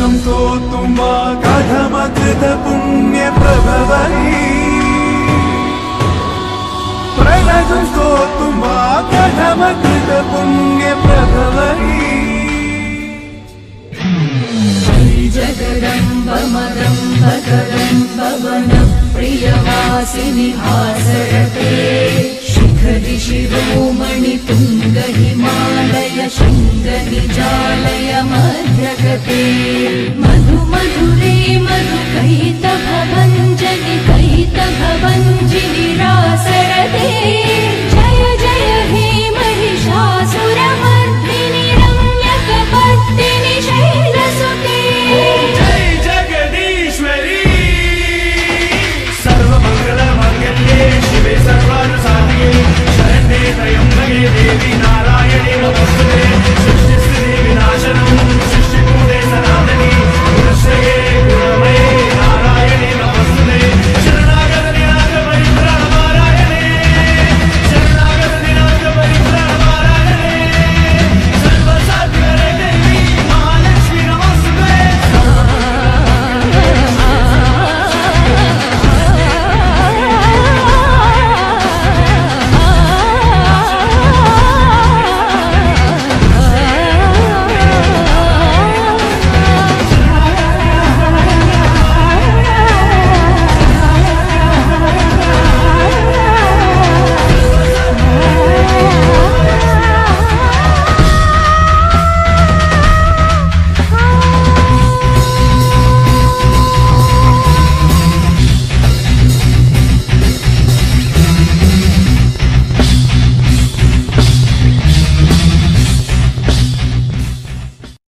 ो तु वा कथमकृतपुण्यप्रभवै पुण्यप्रभवी प्रभं वा कथमकृतपुण्यप्रभवै मा कथमकृत पुण्यप्रभवी श्रीजगरम्बमदं भवनं प्रियवासिनि हासुखि शिरोमणि तुङ्गहिमालय मालय शुन्तनि मधु मधुरे मधु कैत भवञ्जनि जनि भवञ्जिनि भवनिरासर